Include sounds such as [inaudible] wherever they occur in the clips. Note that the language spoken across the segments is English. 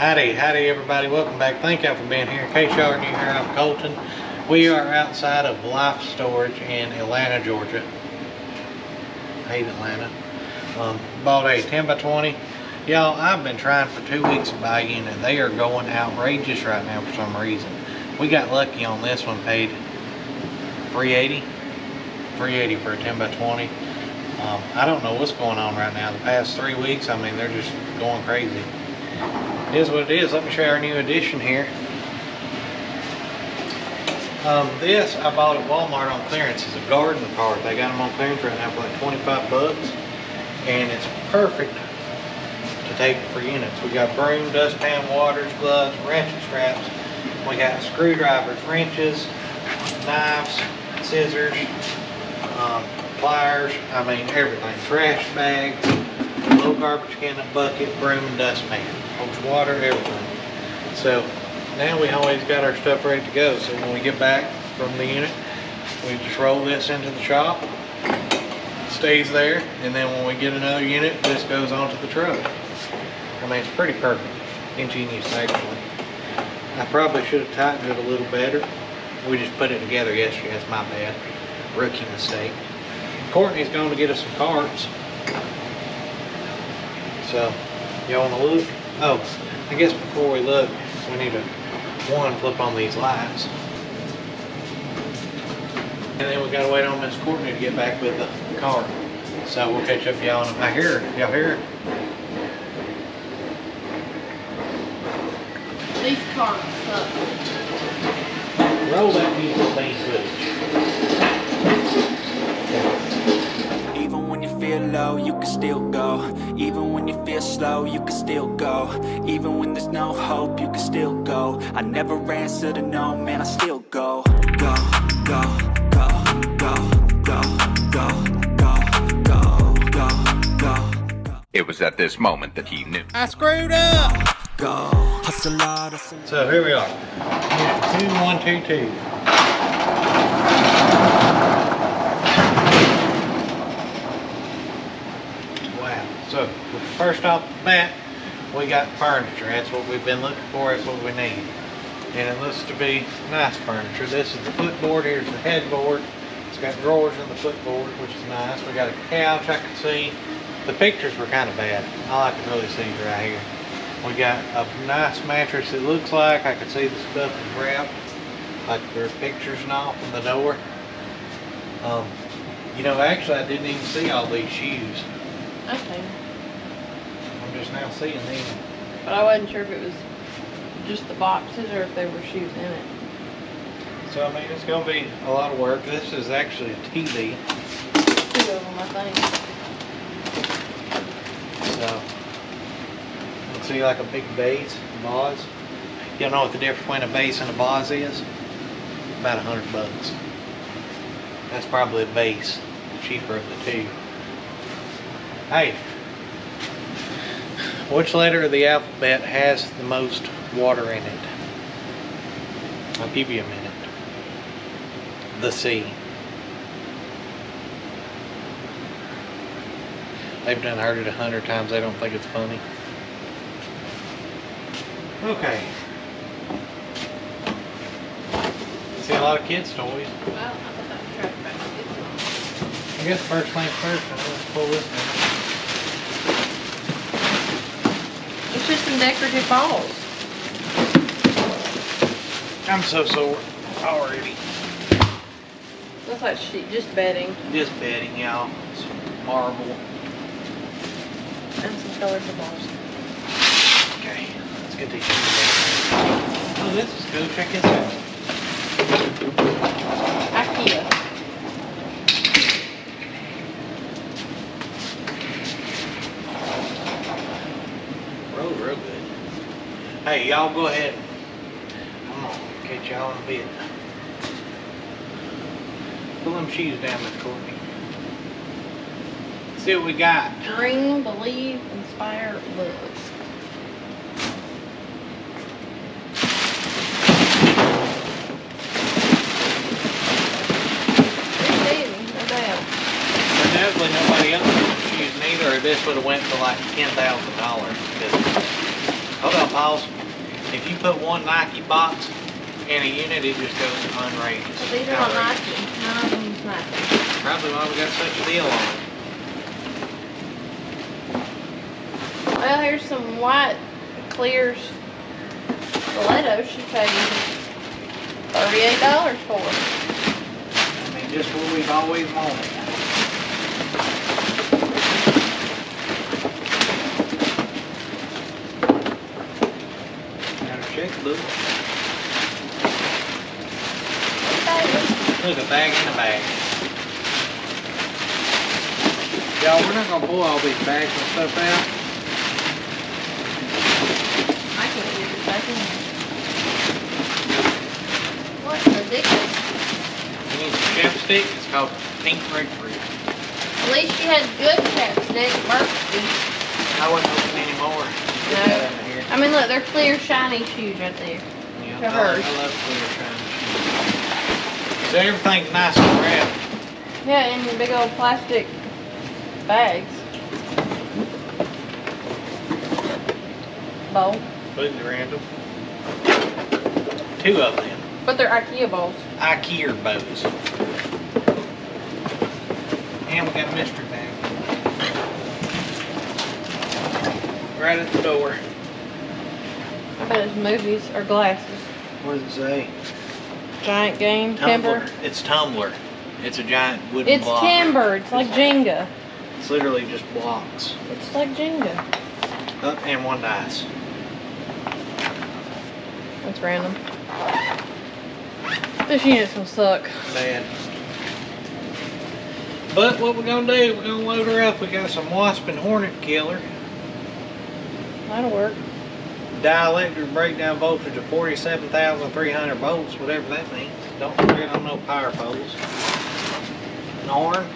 Howdy, howdy everybody, welcome back. Thank y'all for being here. In case y'all are new here, I'm Colton. We are outside of Life Storage in Atlanta, Georgia. I hate Atlanta. Um, bought a 10 by 20. Y'all, I've been trying for two weeks to buy a unit. They are going outrageous right now for some reason. We got lucky on this one, paid 380 380 for a 10 by 20. Um, I don't know what's going on right now. The past three weeks, I mean, they're just going crazy. It is what it is. Let me show you our new addition here. Um, this I bought at Walmart on clearance. It's a garden cart. They got them on clearance right now for like 25 bucks. And it's perfect to take for units. We got broom, dustpan, waters, gloves, ratchet straps. We got screwdrivers, wrenches, knives, scissors, um, pliers, I mean everything. Trash bags, low garbage can, a bucket, broom, and dustpan. Holds water, everything. So now we always got our stuff ready to go. So when we get back from the unit, we just roll this into the shop, stays there, and then when we get another unit, this goes onto the truck. I mean, it's pretty perfect. Ingenious, actually. I probably should have tightened it a little better. We just put it together yesterday. That's my bad. Rookie mistake. Courtney's going to get us some carts. So, y'all want to look? Oh, I guess before we look, we need to, one, flip on these lights. And then we gotta wait on Miss Courtney to get back with the car. So we'll catch up y'all in, I hear her. Y'all hear? These cars suck. Roll that beautiful thing footage. Even when you feel low, you can still go. Even when you feel slow, you can still go. Even when there's no hope, you can still go. I never answer to no, man, I still go. Go, go, go, go, go, go, go, go, go, go, It was at this moment that he knew. I screwed up! go. Hustle hard, hustle So here we are. Unit 2122. Wow. So first off the bat, we got furniture. That's what we've been looking for. That's what we need. And it looks to be nice furniture. This is the footboard. Here's the headboard. It's got drawers in the footboard, which is nice. We got a couch I can see. The pictures were kind of bad. All I can really see is right here. We got a nice mattress. It looks like I can see the stuff is wrapped, like there's pictures and all from the door. Um, you know, actually, I didn't even see all these shoes. Okay. Just now seeing these. But I wasn't sure if it was just the boxes or if there were shoes in it. So I mean, it's gonna be a lot of work. This is actually a TV. Two of them, I think. So you can see like a big base, vase. You know what the difference between a base and a vase is? About a hundred bucks. That's probably a base, the cheaper of the two. Hey, which letter of the alphabet has the most water in it? I'll give you a minute. The C. They've done heard it a hundred times. They don't think it's funny. Okay. See a lot of kids' toys. Well, I thought that was trash baskets. I guess first things first, let's pull this one. Just some decorative balls. I'm so sore already. Looks like sheet, just bedding Just bedding, y'all. Some marble. and some colorful balls. Okay, let's get these. Oh, this is cool. Check this out. IKEA. Roll real good. Hey, y'all go ahead. Come on, catch y'all in a bit. Pull them shoes down, Miss Courtney. See what we got. Dream, believe, inspire, love. They're dandy, no doubt. Nobody else with shoes neither, or this would have went for like ten thousand dollars. Hold on, if you put one Nike box in a unit, it just goes unrated. So these are on Nike, none of them's Nike. Probably why we got such a deal on it. Well, here's some white clear stilettos she paid thirty-eight dollars for. I mean, just what we've always wanted. Got a checkbook. Look, a bag in a bag. Y'all, we're not gonna pull all these bags and stuff out. I can't get it back in here. What ridiculous. You need some chapstick, it's called pink grapefruit. At least she had good chapstick, Burt's I wouldn't open any more. No. Get that in here. I mean, look, they're clear, shiny shoes right there. Yeah, To I hers. I love clear shiny shoes. So everything's nice and wrapped. Yeah, in big old plastic bags. Bowl. Completely random. Two of them. But they're IKEA bowls. IKEA bows. And we got a mystery bag. Right at the door. I bet it's movies or glasses. What does it say? Giant game, Tumbler. timber. It's tumbler. It's a giant wooden It's block. timber. It's like Jenga. It's literally just blocks. It's like Jenga. Up and one dice. That's random. This unit's gonna suck. Bad. But what we're gonna do, we're gonna load her up. We got some wasp and hornet killer. That'll work. Dielectric breakdown voltage of 47,300 volts, whatever that means. Don't forget on no power poles. An horn.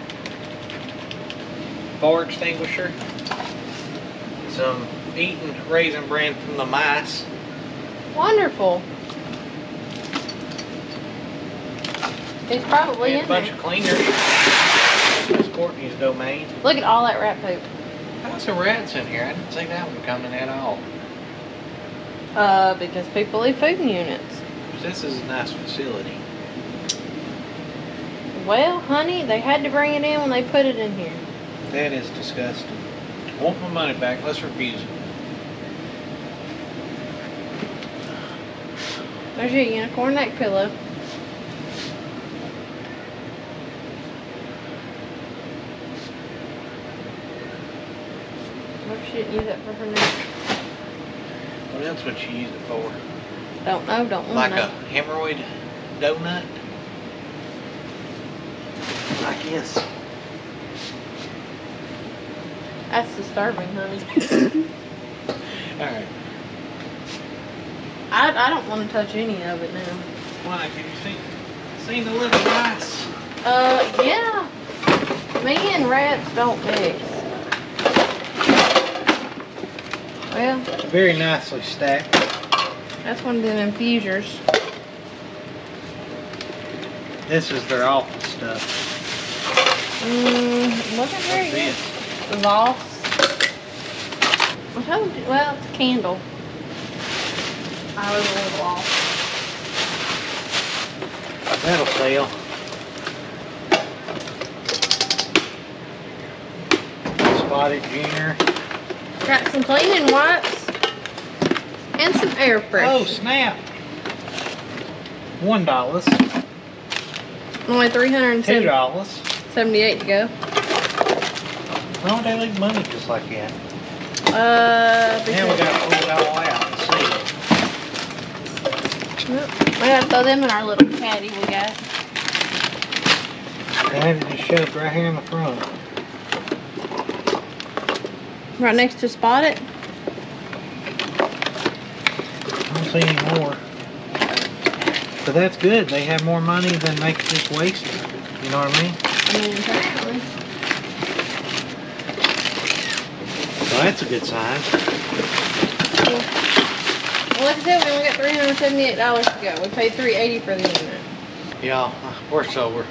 Fire extinguisher. Some eaten raisin bran from the mice. Wonderful. It's probably and a bunch there. of cleaners. Miss Courtney's domain. Look at all that rat poop. How's the rats in here? I didn't see that one coming at all. Uh, because people leave food in units. This is a nice facility. Well, honey, they had to bring it in when they put it in here. That is disgusting. Want my money back? Let's refuse it. There's your unicorn neck pillow. She didn't use it for her neck? That's what else would she use it for? Don't know, don't Like wanna a know. hemorrhoid donut? I guess. That's disturbing, honey. [coughs] Alright. I, I don't want to touch any of it now. Why? Can you see? Seen the little mice? Uh, yeah. Me and rats don't mix. Well, Very nicely stacked. that's one of them infusers. This is their office stuff. Mmm, wasn't very What's good. this? Voss. I told you, well, it's a candle. I was a little off. That'll sell. Spot It Junior. Got some cleaning wipes and some air fresh. Oh, snap. One dollars. Only three hundred and Two dollars. seventy-eight to go. Why don't they leave money just like that? Uh, Now we gotta pull it all out and see. Yep, we gotta throw them in our little caddy we got. I have it just shoved right here in the front. Right next to Spot It. I don't see any more. But that's good. They have more money than they just waste. You know what I mean? I mean, apparently. So that's a good sign. Well, like I said, we only got three hundred seventy-eight dollars to go. We paid three eighty for the unit. Yeah, uh, we're sober.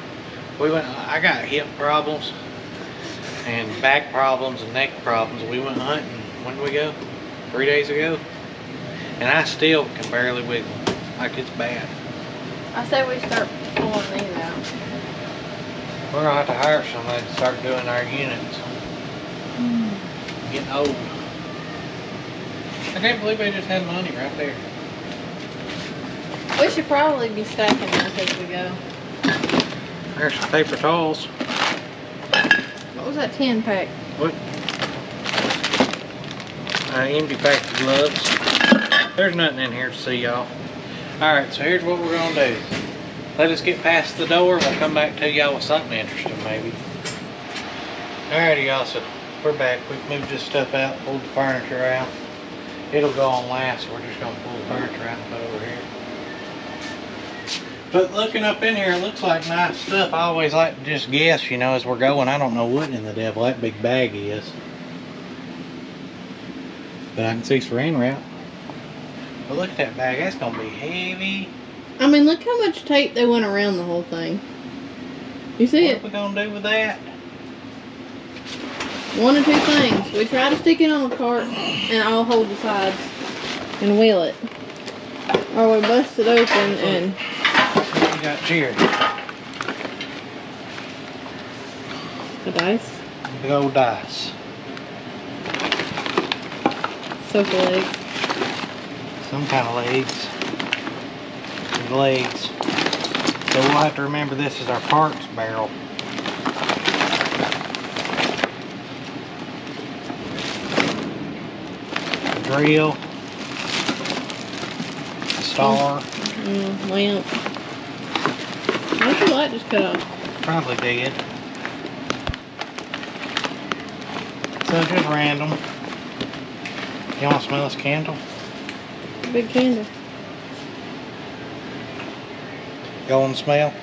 We went. I got hip problems and back problems and neck problems. We went hunting. When did we go? Three days ago. And I still can barely wiggle. Like it's bad. I say we start pulling these out. We're gonna have to hire somebody to start doing our units. Hmm. Getting old. I can't believe they just had money right there. We should probably be stacking those as we go. There's some paper towels. What was that ten pack? What? Uh, empty pack of gloves. There's nothing in here to see y'all. Alright, so here's what we're gonna do. Let us get past the door. We'll come back to y'all with something interesting maybe. Alrighty y'all, so we're back. We've moved this stuff out, pulled the furniture out. It'll go on last. We're just gonna pull the furniture out and put it over here. But looking up in here, it looks like nice stuff. I always like to just guess, you know, as we're going. I don't know what in the devil that big bag is. But I can see saran wrap. But look at that bag. That's gonna be heavy. I mean, look how much tape they went around the whole thing. You see What it? are we gonna do with that? One or two things. We try to stick it on the cart, and I'll hold the sides and wheel it. Or we bust it open and What we got here? the dice. Big old dice. Sofa legs. Some kind of legs. And legs. So we'll have to remember this is our parts barrel. Drill. Star. Mm, lamp. Why's the light just cut off? Probably dead. So just random. You want to smell this candle? Big candle. You want to smell?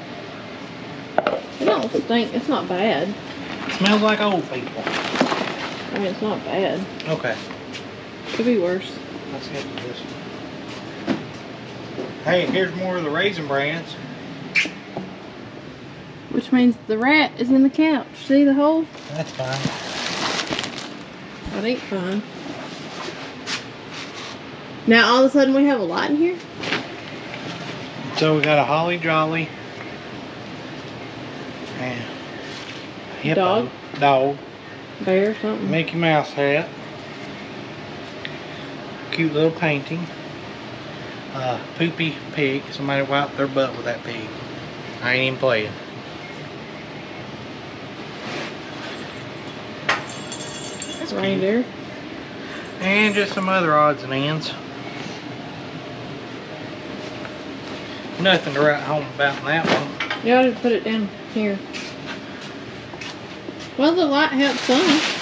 It don't stink. It's not bad. smells like old people. I mean, it's not bad. Okay. Could be worse. Let's get to this one. Hey, here's more of the Raisin Brands. Which means the rat is in the couch. See the hole? That's fine. That ain't fine. Now all of a sudden we have a lot in here? So we got a Holly Jolly. And hippo. Dog? Dog. Bear or something? Mickey Mouse hat. Cute little painting. Uh, poopy pig. Somebody wiped their butt with that pig. I ain't even playing. Cute. Reindeer. And just some other odds and ends. Nothing to write home about in that one. You ought to put it down here. Well, the light helps some.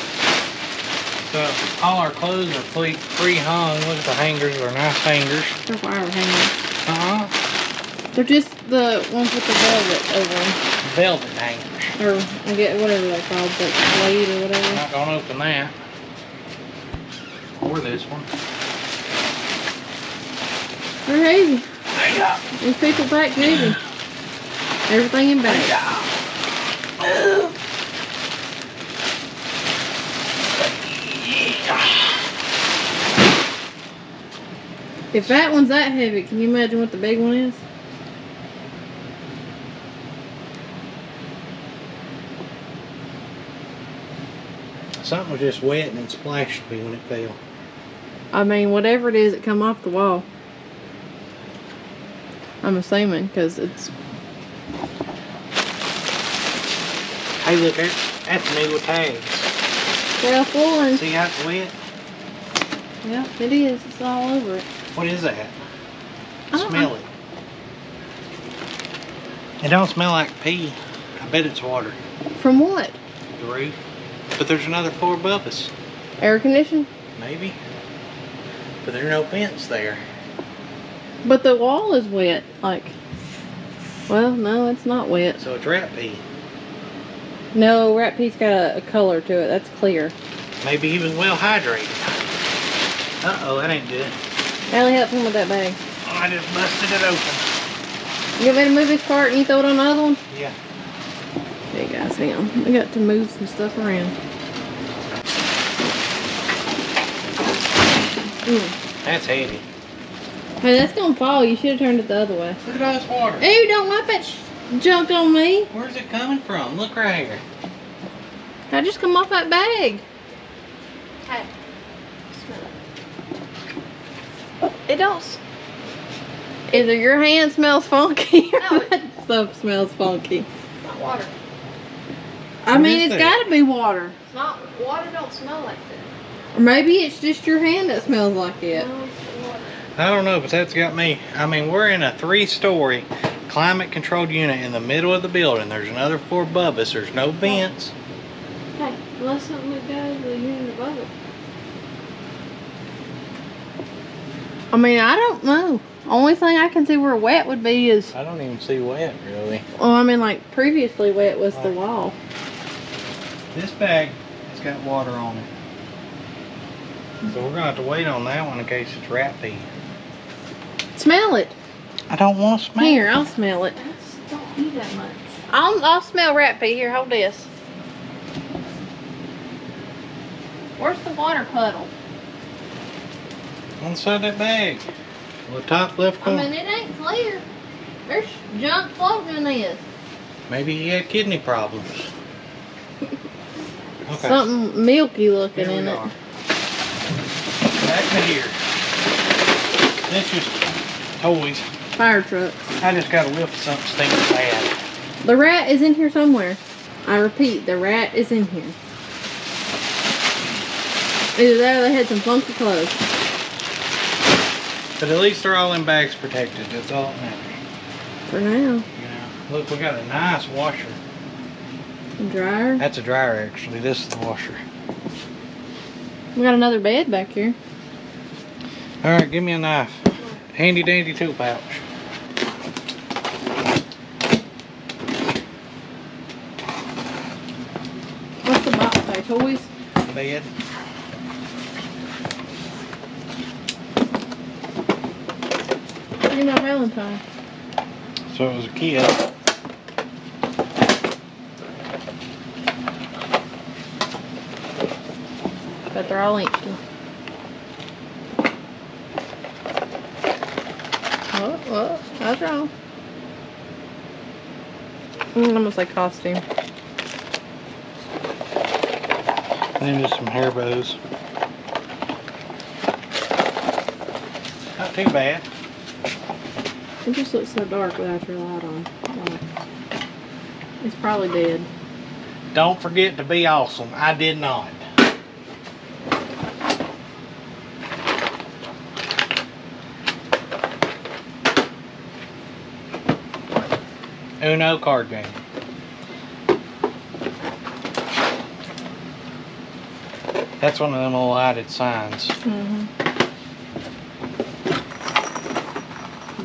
So all our clothes are pre- pre-hung. Look at the hangers. They're nice hangers. They're fire hangers. Uh-huh. They're just the ones with the velvet over them. Velvet hangers. Or, I get whatever they're called, but blade or whatever. I'm Not gonna open that. Or this one. They're heavy. There you go. These people pack heavy. Everything in bags. If that one's that heavy, can you imagine what the big one is? Something was just wet and it splashed me when it fell. I mean, whatever it is, it come off the wall. I'm assuming, because it's Hey, look, that's, new with tags. Lauren. See how it's wet? Yeah, it is. It's all over it. What is that? I Smell know. it. It don't smell like pee. I bet it's water. From what? The roof. But there's another floor above us. Air conditioning? Maybe. But there's no fence there. But the wall is wet. Like, well, no, it's not wet. So it's rat pee. No, rat pee's got a, a color to it. That's clear. Maybe he was well hydrated. Uh-oh, that ain't good. Allie, help him with that bag. Oh, I just busted it open. You ready to move this cart and you throw it on the other one? Yeah. There you guys, on. I got to move some stuff around. Mm. That's heavy. Hey, that's gonna fall. You should have turned it the other way. Look at all this water. Ew, don't let that sh- junk on me. Where's it coming from? Look right here. That just come off that bag. Hey. smell It It don't. s- Either your hand smells funky [laughs] or No, it- that stuff smells funky. It's not water. I What mean, it's got to be water. It's not water. Don't smell like that. Or maybe it's just your hand that smells like it. No, it's the water. I don't know, but that's got me. I mean, we're in a three-story climate-controlled unit in the middle of the building. There's another floor above us. There's no vents. Hey, unless something would go to the unit above it. I mean, I don't know. Only thing I can see where wet would be is, I don't even see wet, really. well, I mean, like previously wet was the wall. This bag has got water on it. So we're gonna have to wait on that one in case it's rat pee. Smell it. I don't want to smell Here, I'll smell it. That's, don't eat that much. I'll, I'll smell rat pee. Here, hold this. Where's the water puddle? On the side of that bag. The top left corner. I corner. mean, it ain't clear. There's junk floating in this. Maybe he had kidney problems. [laughs] Okay. Something milky looking Here in we it. Back to here. This just toys. Fire truck. I just got a whiff of something stinking bad. The rat is in here somewhere. I repeat, the rat is in here. Either that or they had some funky clothes. But at least they're all in bags protected. That's all that matters. For now. You know. Look, we got a nice washer. Dryer. That's a dryer, actually. This is the washer. We got another bed back here. All right, give me a knife. Handy dandy tool pouch. What's the box say? Toys? Bed. You're my Valentine. So it was a kid. But they're all empty. Oh, that's wrong. Mm, I'm gonna costume. Then just some hair bows. Not too bad. It just looks so dark without your light on. It's probably dead. Don't forget to be awesome. I did not. Uno card game. That's one of them little lighted signs. Mm-hmm.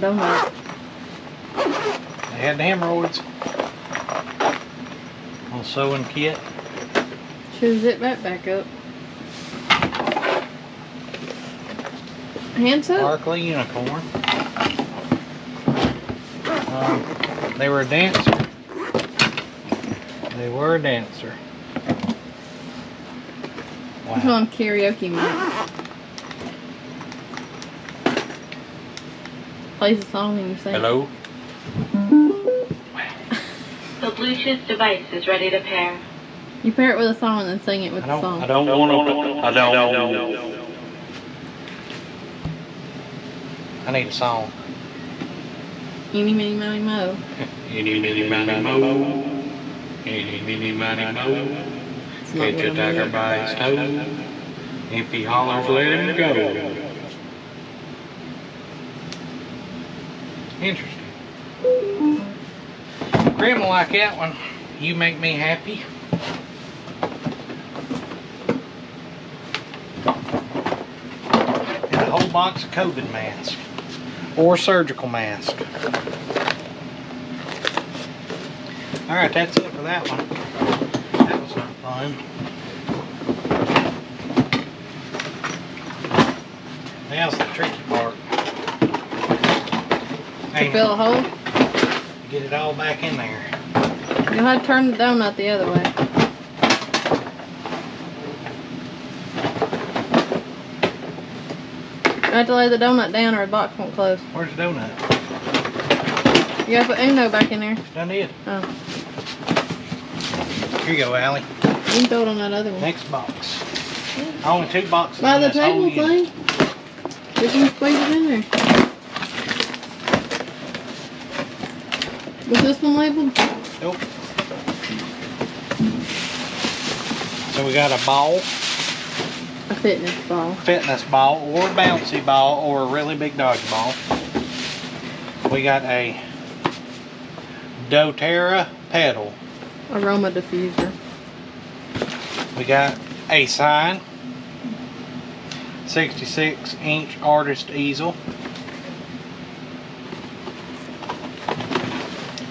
Donut. They had the hemorrhoids. Little sewing kit. Should zip that back up. Hand soap? Sparkly unicorn. Um, they were a dancer. They were a dancer. Come Wow. on, karaoke mic. Plays a song and you sing. Hello? The Bluetooth device is ready to pair. You pair it with a song and then sing it with I the don't, song. I don't want to, I don't. I need a song. Eeny, meeny, miny, mo. Eeny, meeny, miny, mo. Eeny, meeny, miny, mo. Catch a tiger by his toe. If he hollers, let him go. Interesting. Grandma like that one. You make me happy. And a whole box of COVID masks. Or surgical mask. Alright, that's it for that one. That was not fun. Now's the tricky part. To fill a hole, get it all back in there. you'll have to turn the donut the other way. I have to lay the donut down or the box won't close. Where's the donut? You gotta put Uno back in there. Done it. Oh, Here you go, Allie. you can throw it on that other one. Next box. Only two boxes. By the table thing. You can squeeze it in there. Was this one labeled? Nope. So we got a ball, fitness ball. fitness ball, or bouncy ball, or a really big dodgeball. We got a doTERRA Petal. Aroma diffuser. We got a sign, 66 inch artist easel,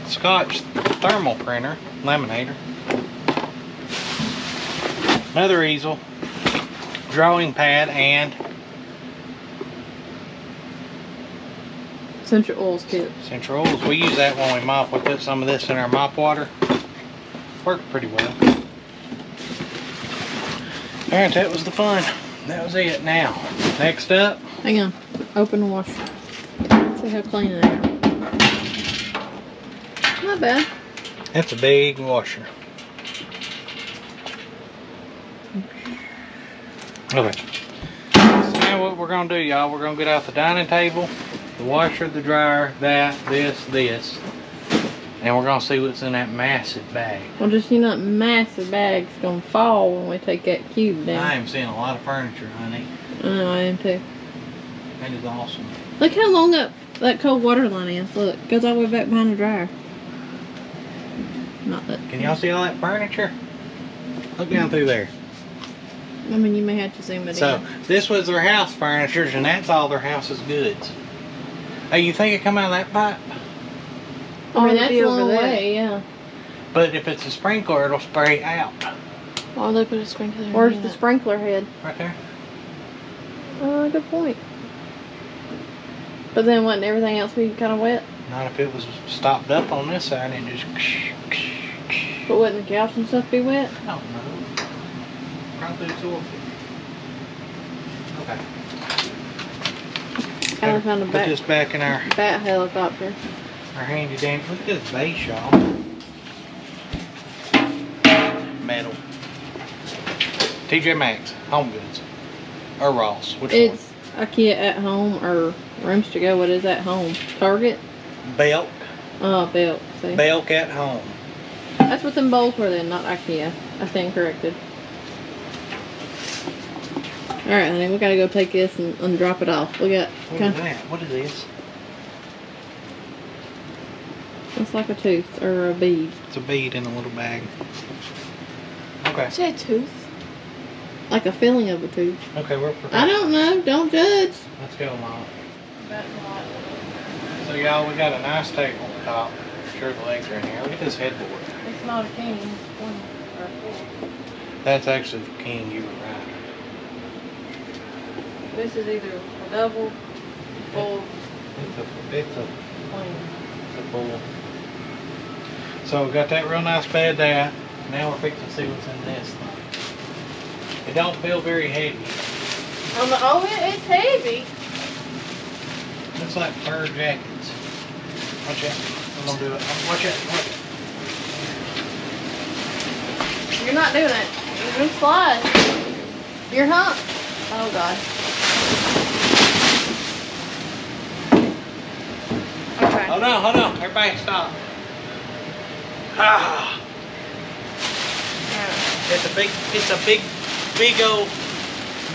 Scotch thermal printer, laminator, another easel, drawing pad, and Central oils kit. Central Oils. We use that when we mop. We put some of this in our mop water. Worked pretty well. Alright, that was the fun. That was it. Now, next up, Hang on. Open the washer. See how clean it is. Not bad. that's a big washer. Okay. So now what we're gonna do, y'all, we're gonna get out the dining table, the washer, the dryer, that, this, this, and we're gonna see what's in that massive bag. Well, just you know, that massive bag's gonna fall when we take that cube down. I am seeing a lot of furniture, honey. I know, I am too. That is awesome. Look how long that, that cold water line is. Look, goes all the way back behind the dryer. Not that. Can y'all see all that furniture? Look down through there. I mean, you may have to zoom it So in. this was their house furniture, and that's all their house's goods. Hey, you think it come out of that pipe? I mean, Or that's a long there. way, yeah. But if it's a sprinkler, it'll spray out. Why would they put a sprinkler in Where's here? the sprinkler head? Right there. Oh, good point. But then wouldn't everything else be kind of wet? Not if it was stopped up on this side and just. But wouldn't the couch and stuff be wet? I don't know. Probably absorbed it. Okay. I found a Put bat, this back in our, bat helicopter. our handy dandy. Look at this base, y'all. Metal. TJ Maxx, Home Goods, or Ross. Which It's IKEA at home or rooms to go. What is at home? Target? one? Belk. Oh, Belk. See? Belk at home. That's what them bowls were then, not IKEA. I stand corrected. Alright, honey, we gotta go take this and, and drop it off. We got, What kind is that? What is this? it's like a tooth or a bead. It's a bead in a little bag. Okay. Is that a tooth? Like a filling of a tooth. Okay, we're prepared. I don't know, don't judge. Let's go, Mom. So y'all, we got a nice table on top. Sure the legs are in here. Look at this headboard. It's not a king, it's one or four. That's actually the king. You were right. This is either a double, full, It's a, it's a, queen. it's a bull. So we got that real nice bed there. Now we're fixing to see what's in this thing. It don't feel very heavy. On the, oh, it, it's heavy. Looks like fur jackets. Watch out. I'm gonna do it. Watch out. Watch out. You're not doing it. You're gonna slide. You're hump. Oh god. Hold on, hold on. Everybody stop. Ah. It's a big, it's a big, big old,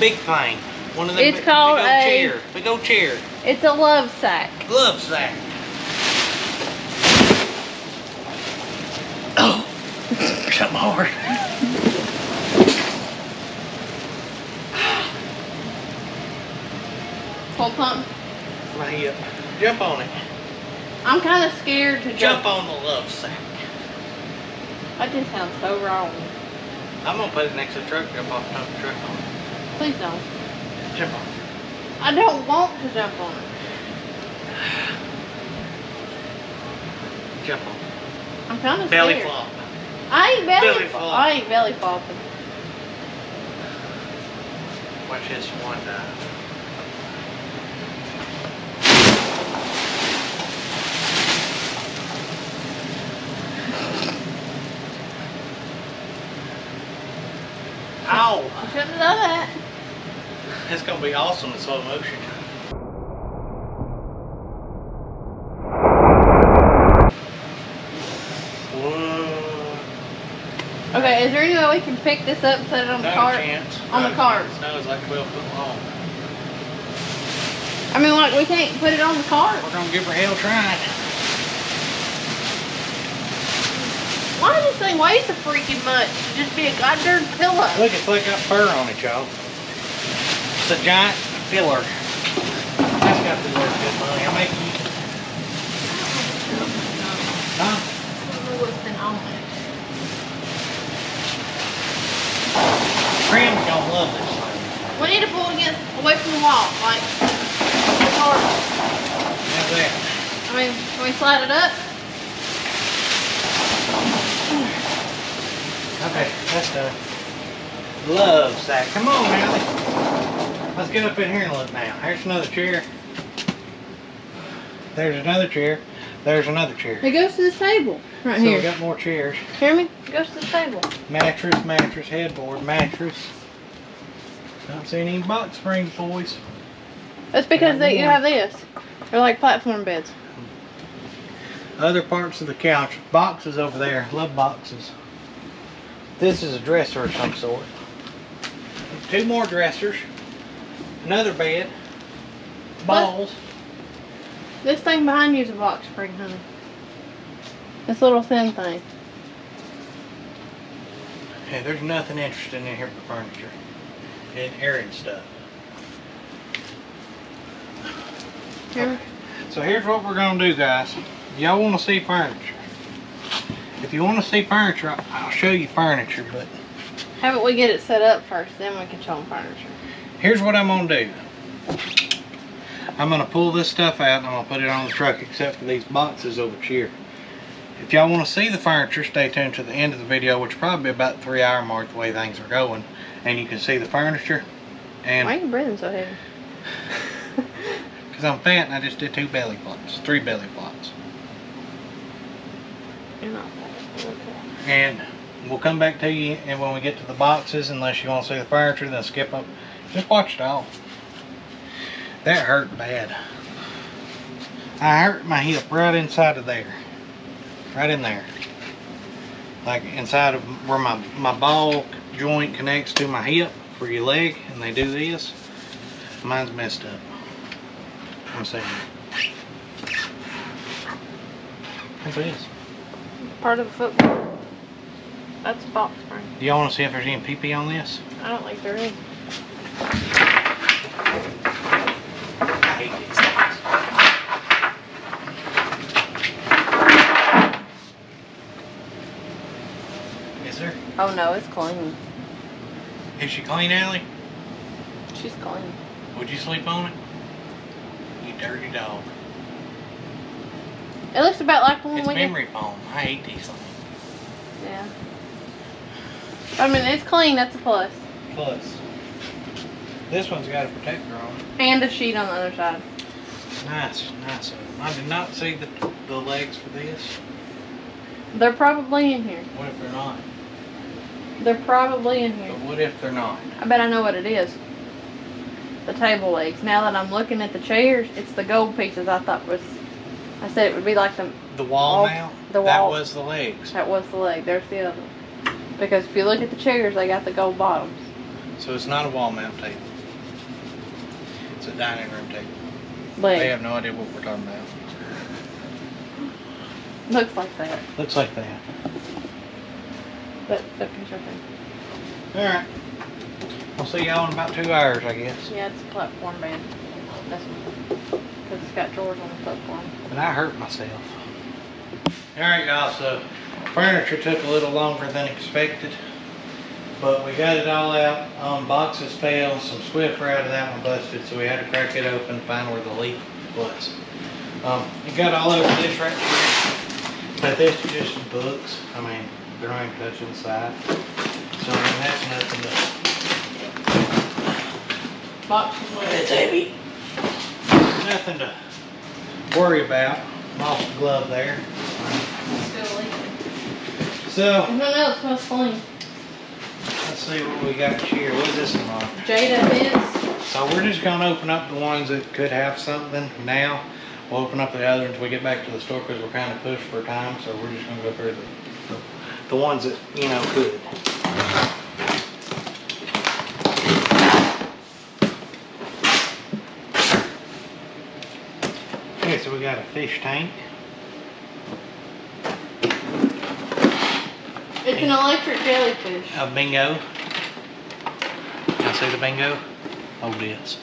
big thing. One of them It's big, called big old a- chair. Big old chair. It's a love sack. Love sack. Oh, something hard. Hold pump. My hip. Jump on it. I'm kind of scared to Jump jump. on the love sack. That just sounds so wrong. I'm gonna put it next to the truck. Jump off the top of the truck on it. Please don't. Jump on it. I don't want to jump on it. Jump on it. I'm kind of Belly scared. flop. I ain't belly, Belly flop. I ain't belly flopping. Watch this one dive. It's gonna be awesome in slow motion. Whoa. Okay, is there any way we can pick this up and set it on the Not a cart? chance. On the cart. No, it's like 12 foot long. I mean, like, we can't put it on the cart. We're gonna give her hell trying. Why does this thing weigh so freaking much? Just be a goddamn pillow. Look, it's like got fur on it, y'all. It's a giant pillar. That's got to be worth good money. How make you? Huh? I don't know what's been on it. Trim's gonna love this thing. We need to pull it against, away from the wall, like, the cart. How's that? I mean, can we slide it up? Okay, that's done. Love sack. Come on, Allie. Let's get up in here and look now. Here's another chair. There's another chair. There's another chair. It goes to this table, right here. So we got more chairs. Hear me? It goes to the table. Mattress, mattress, headboard, mattress. Not seeing any box springs, boys. That's because they, you have this. They're like platform beds. Other parts of the couch. Boxes over there. Love boxes. This is a dresser of some sort. Two more dressers. Another bed. Balls. This thing behind you is a box spring, honey. This little thin thing. Hey, there's nothing interesting in here but furniture. And errand stuff. Here. So here's what we're gonna do, guys. Y'all want to see furniture? If you want to see furniture, I'll show you furniture. But How about we get it set up first, then we can show them furniture. here's what I'm gonna do. I'm gonna pull this stuff out and I'm gonna put it on the truck, except for these boxes over here. If y'all want to see the furniture, stay tuned to the end of the video, which will probably be about three hour mark the way things are going, and you can see the furniture. And Why are you breathing so heavy? [laughs] Because I'm fat and I just did two belly flops, three belly flops. You're not. And we'll come back to you and when we get to the boxes, unless you want to see the furniture, then skip up. Just watch it all. That hurt bad. I hurt my hip right inside of there. Right in there. Like inside of where my, my ball joint connects to my hip for your leg and they do this. Mine's messed up. I'm saying. That's what. Part of the football. That's a box spring. Do y'all want to see if there's any pee-pee on this? I don't think there is. I hate these things. Is there? Oh no, it's clean. Is she clean, Allie? She's clean. Would you sleep on it? You dirty dog. It looks about like the one It's we did. memory foam. I hate these things. Yeah. I mean, it's clean. That's a plus. Plus, this one's got a protector on it. And a sheet on the other side. Nice, nice. I did not see the, the legs for this. They're probably in here. What if they're not? They're probably in here. But what if they're not? I bet I know what it is. The table legs. Now that I'm looking at the chairs, it's the gold pieces I thought was. I said it would be like the. The wall All- mount? the wall. That was the legs. That was the leg. There's the other. Because if you look at the chairs, they got the gold bottoms. So it's not a wall mount table. It's a dining room table. They Leg. have no idea what we're talking about. Looks like that. Looks like that. But that picture thing. Alright. I'll see y'all in about two hours, I guess. Yeah, it's a platform bed. This one. Because it's got drawers on the platform. But I hurt myself. Alright, y'all, so furniture took a little longer than expected. But we got it all out. Um, boxes fell, some Swiffer out of that one busted, so we had to crack it open, find where the leak was. Um, it got all over this right here. But this is just books. I mean, they're not even touching the side. So, I mean, that's nothing to Box It's heavy. Nothing to worry about. Lost the glove there. still So, No, no, it smells clean. let's see what we got here. What is this one? Jada Vince. So we're just gonna open up the ones that could have something now. We'll open up the other until we get back to the store because we're kind of pushed for time. So we're just gonna go through the, the, the ones that, you know, could. Okay, so we got a fish tank. It's an electric jellyfish. A bingo. Can I see the bingo? Oh, this.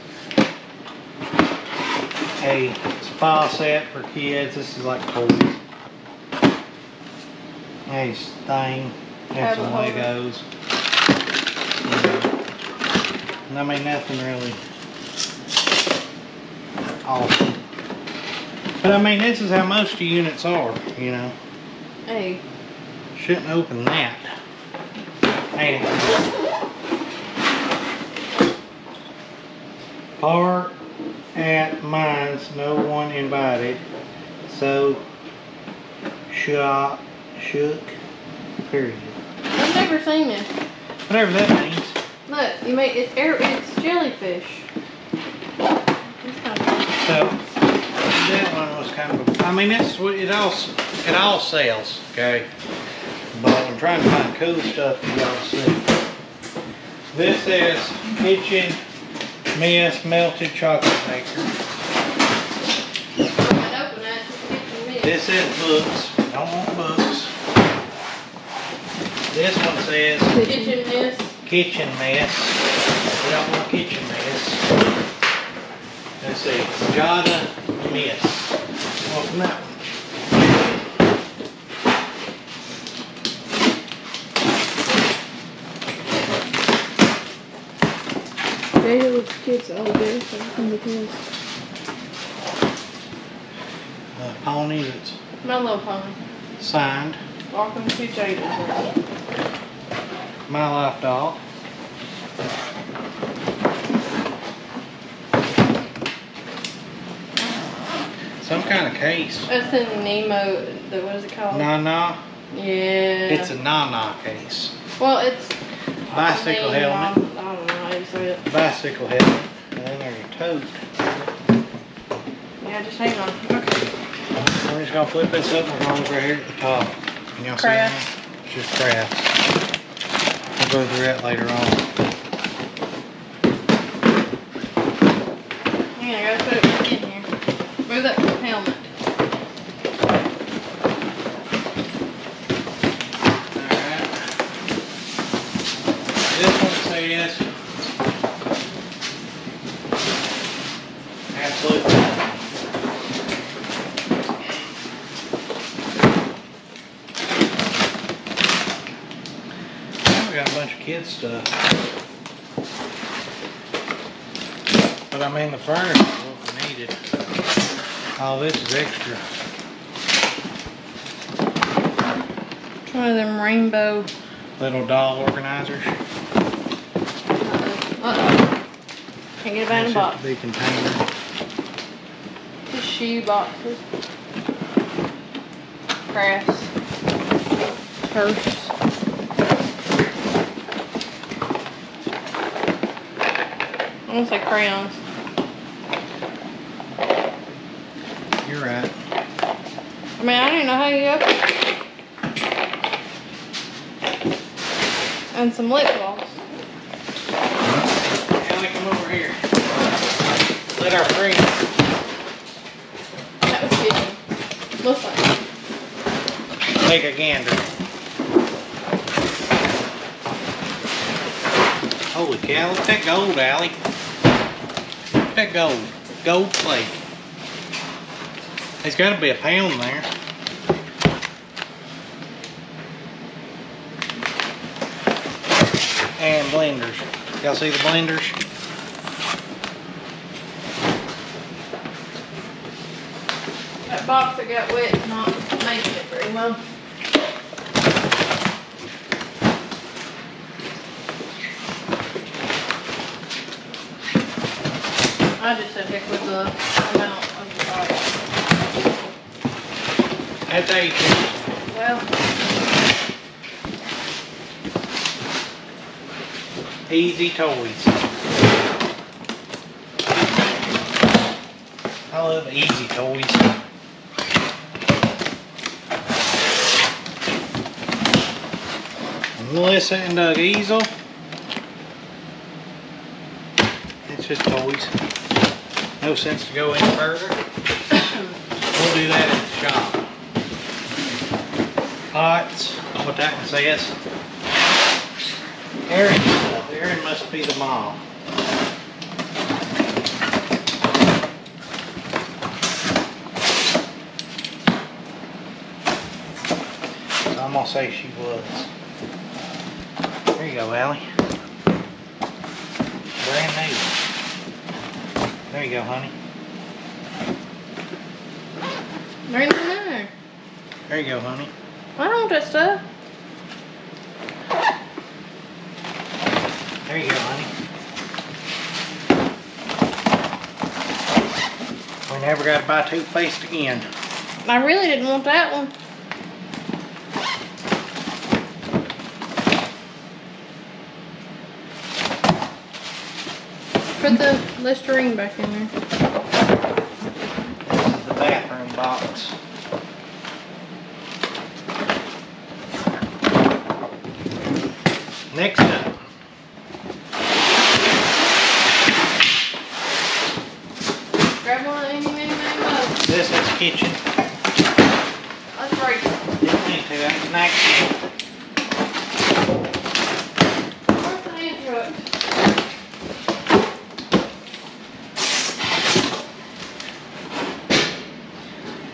A spa set for kids. This is like toys. A thing. And some Have holder. Legos. And I mean, nothing really awesome. But I mean, this is how most units are, you know. Hey, Shouldn't open that. And park at mines, no one invited. So shot, shook, period. I've never seen this. Whatever that means. Look, you make it's air. It's jellyfish. It's kind of. So that one was kind of. I mean, it's it all it all sells, okay. Trying to find cool stuff for y'all to see. This is kitchen mist melted chocolate maker. Go ahead and open that. Just get. This is books. Don't want books. This one says kitchen mist. kitchen mess. We don't want kitchen mess. Let's see, Jada mist. Open that one. Jada with kids all day, so from the kids. Uh, pony that's My little pony. signed. Welcome to Jada's. My life doll. Some kind of case. That's in Nemo. The, what is it called? Nah, nah. Yeah. It's a nah-nah case. Well, it's. Bicycle I helmet. I don't know how to say it. Bicycle helmet. And then there's a tote. Yeah, just hang on. Okay. We're just gonna flip this up. We're going right here at the top. Can y'all see that? It's just craft. We'll go through that later on. Yeah, I gotta put it back in here. Move that helmet. Alright. This one says absolutely. Now we got a bunch of kids stuff. But I mean the furniture is what we needed. All this is extra. It's one of them rainbow. Little doll organizers. Uh oh. Can't get it back in the box. big container. Shoe boxes. Crafts. Purse. I want to say crayons. You're right. I mean, I don't know how you open it. And some lip gloss. Ellie, come over here. Let our friend. That was kitchen. Looks like. Take a gander. Holy cow, look at that gold, Allie. Look at that gold. Gold plate. There's gotta be a pound there. And blenders. Y'all see the blenders? That box that got wet not making it very well. I just said heck with the amount of the box. That's 18. Well, Easy toys. I love easy toys. Melissa and Doug Easel. It's just toys. No sense to go any further. [coughs] We'll do that at the shop. Pots, what that one says. Erin stuff. Erin must be the mom. So I'm gonna say she was. There you go, Allie. Brand new. There you go, honey. Them in there. There you go, honey. I don't want that stuff. There you go, honey. We never gotta buy toothpaste again. I really didn't want that one. Put the Listerine back in there. This is the bathroom box. Next up. Grab one of any, many, many mugs. This is kitchen. Let's break it. Didn't need to, that's an accident. Where's the hand truck?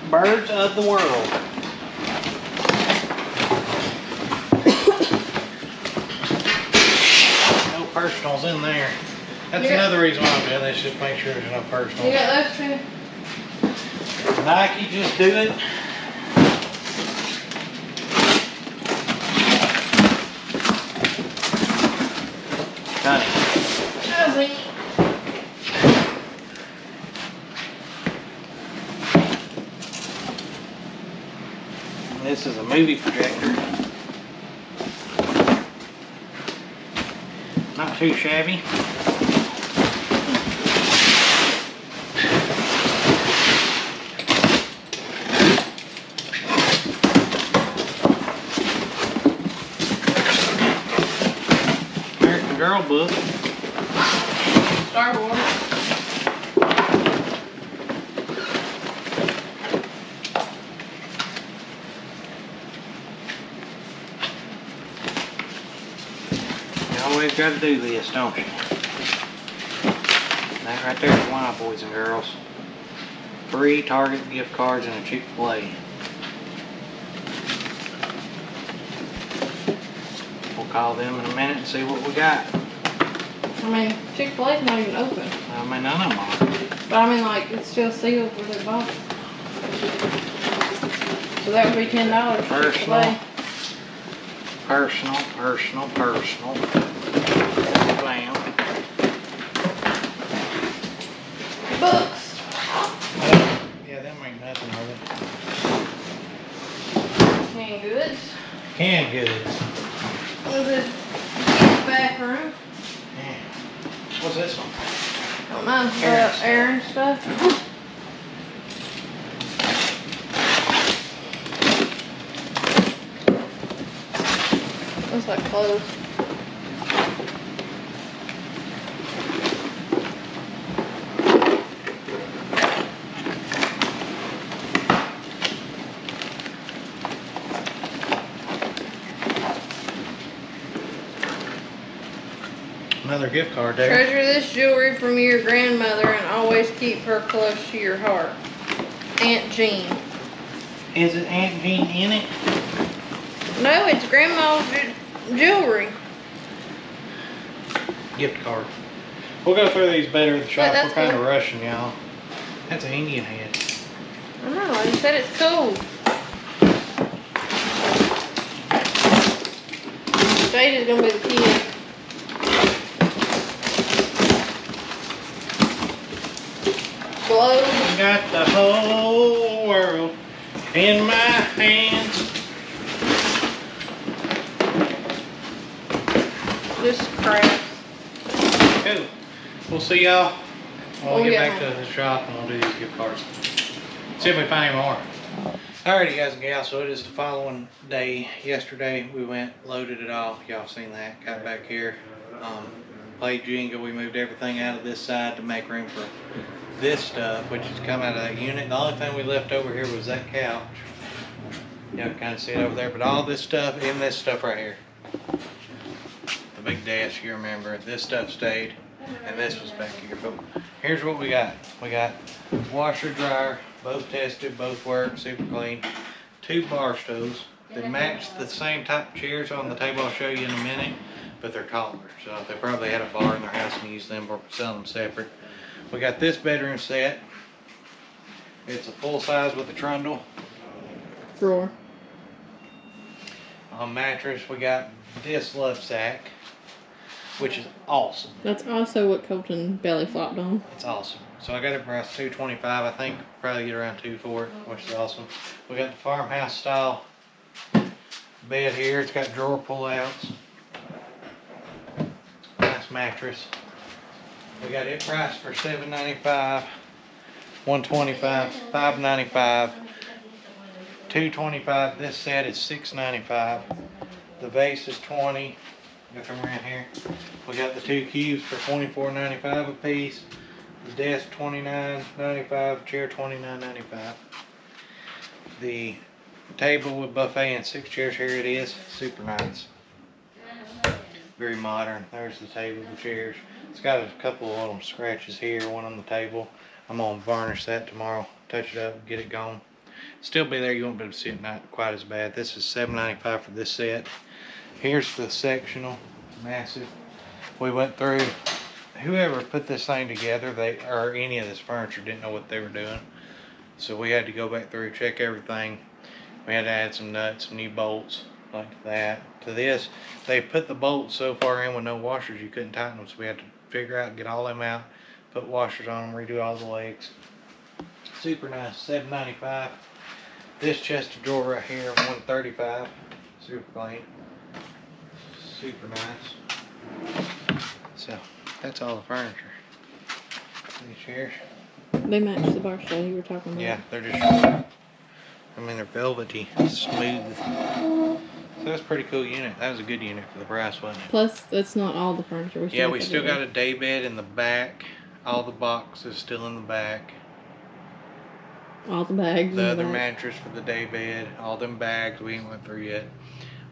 Birds of the world. No personals in there. That's Yeah. another reason why I'm doing this, just make sure there's no You personals. got those two? Nike, just do it. Got it. This is a movie projector. Not too shabby. Book. Star Wars. You always gotta do this, don't you? That right there is why, boys and girls. Free Target gift cards and a Chick-fil-A. We'll call them in a minute and see what we got. I mean, Chick-fil-A's not even open. Uh, I mean, none of them are. But I mean, like, it's still sealed with their box. So that would be ten dollars. Personal. Personal, personal, personal. Bam. Books. Yeah, them ain't nothing, are they? Canned goods. Canned goods. This is bathroom. Yeah. What's this one? Don't know. Erin Uh, Erin stuff. Looks like clothes. Another gift card there. Treasure this jewelry from your grandmother and always keep her close to your heart. Aunt Jean. Is it Aunt Jean in it? No, it's grandma's ju- jewelry. Gift card. We'll go through these better at the shop. We're that's kind of rushing, y'all. That's an Indian head. I know, I said it's cool. Jade is gonna be the kid. Globe. I got the whole world in my hands. Just crafts. cool. We'll see y'all when we Oh, get yeah. back to the shop and we'll do these gift cards. See if we find any more. Alrighty guys and gals, so it is the following day. Yesterday we went, loaded it all. Y'all seen that. Got back here. Um, played Jenga. We moved everything out of this side to make room for this stuff, which has come out of that unit. The only thing we left over here was that couch. Y'all can kind of see it over there, but all this stuff in this stuff right here. The big desk, you remember, this stuff stayed, and this was back here. But here's what we got. We got washer, dryer, both tested, both work, super clean. Two bar stools. They match the same type chairs on the table I'll show you in a minute, but they're taller. So they probably had a bar in their house and used them or selling them separate. We got this bedroom set. It's a full size with a trundle. Drawer. On mattress, we got this love sack, which is awesome. That's also what Colton belly flopped on. It's awesome. So I got it for around 225 I think. Probably get around two for it, which is awesome. We got the farmhouse style bed here. It's got drawer pullouts. Nice mattress. We got it priced for 795 125 595 225 This set is 695 The vase is 20 Come around here. We got the two cubes for $24.95 a piece. The desk $29.95, chair $29.95. The table with buffet and six chairs, here it is, super nice. Very modern. There's the table, the chairs. It's got a couple of little scratches here, one on the table. I'm gonna varnish that tomorrow, touch it up, get it gone. Still be there, you won't be able to see it not quite as bad. This is $7.95 for this set. Here's the sectional, massive. We went through whoever put this thing together, they or any of this furniture didn't know what they were doing. So we had to go back through, check everything. We had to add some nuts, some new bolts, like that. To this, they put the bolts so far in with no washers you couldn't tighten them, so we had to figure out, get all them out, put washers on them, redo all the legs. Super nice, seven ninety five. This chest of drawer right here, one thirty five. Super clean. Super nice. So that's all the furniture. These chairs. They match the bar stool you were talking about. Yeah, they're just. I mean, they're velvety, smooth. So that's a pretty cool unit. That was a good unit for the price, wasn't it? Plus, that's not all the furniture. We Yeah, we still got a day bed in the back. All the boxes still in the back. all the bags. The in other back. mattress for the day bed. All them bags we ain't went through yet.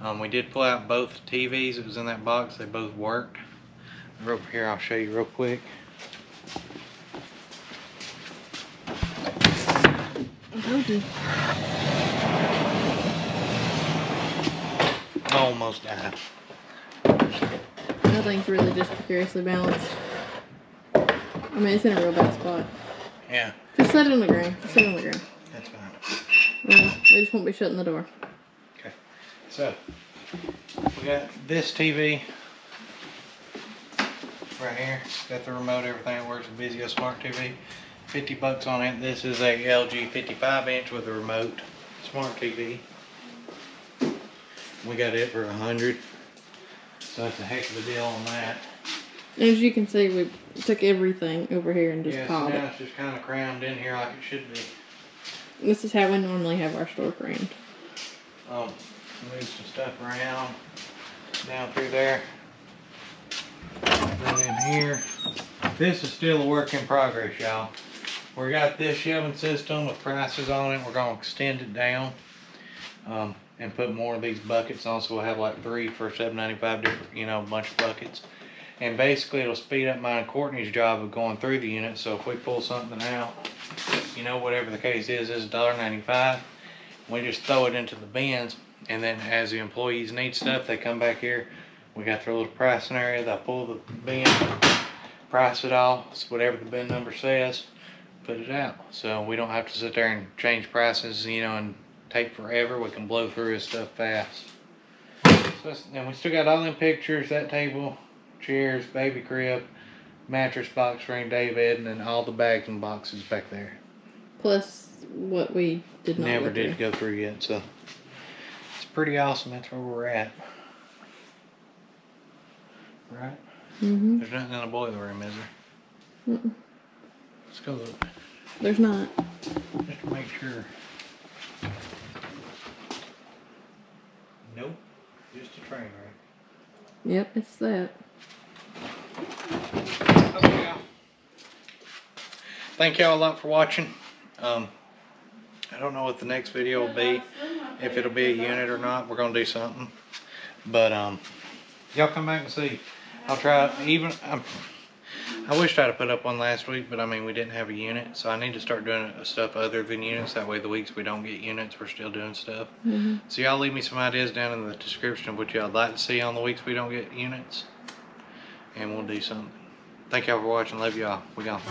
Um, we did pull out both TVs that was in that box. They both worked. They're over here. I'll show you real quick. I. Almost died. Nothing's really just precariously balanced. I mean, it's in a real bad spot. Yeah, Just set it on the ground. Just set it on the ground. that's fine. Well, we just won't be shutting the door. So, we got this TV right here. Got the remote, everything works with Vizio Smart TV. 50 bucks on it. This is a LG 55 inch with a remote smart TV. We got it for a hundred. So that's a heck of a deal on that. As you can see, we took everything over here and just Yeah, so piled now it. it's just kind of crammed in here like it should be. This is how we normally have our store crammed. Um, move some stuff around down through there. Then in here. This is still a work in progress, y'all. We got this shelving system with prices on it. We're gonna extend it down. Um, and put more of these buckets. on so we'll have like three for seven ninety five different, you know, bunch of buckets. And basically, it'll speed up mine and Courtney's job of going through the unit. So if we pull something out, you know, whatever the case is, is $1.95. We just throw it into the bins, and then as the employees need stuff, they come back here. We got their little pricing area. They pull the bin, price it all, it's whatever the bin number says, put it out. So we don't have to sit there and change prices, you know, and take forever. We can blow through this stuff fast. So and we still got all them pictures, that table, chairs, baby crib, mattress, box spring, day bed, and then all the bags and boxes back there. Plus what we did not Never did through. go through yet, so pretty awesome. That's where we're at. Right? Mm-hmm. There's nothing in the boiler room, is there? Mm-mm. Let's go look, There's not. just to make sure. Nope, just a train wreck. Yep, it's that. Okay. Thank y'all a lot for watching. Um, I don't know what the next video will be, if it'll be a unit or not. We're gonna do something, but um, y'all come back and see. I'll try even. Um, I wished I'd have put up one last week, but I mean we didn't have a unit, so I need to start doing stuff other than units. That way, the weeks we don't get units, we're still doing stuff. Mhm. So y'all leave me some ideas down in the description of what y'all'd like to see on the weeks we don't get units, and we'll do something. Thank y'all for watching. Love y'all. We gone.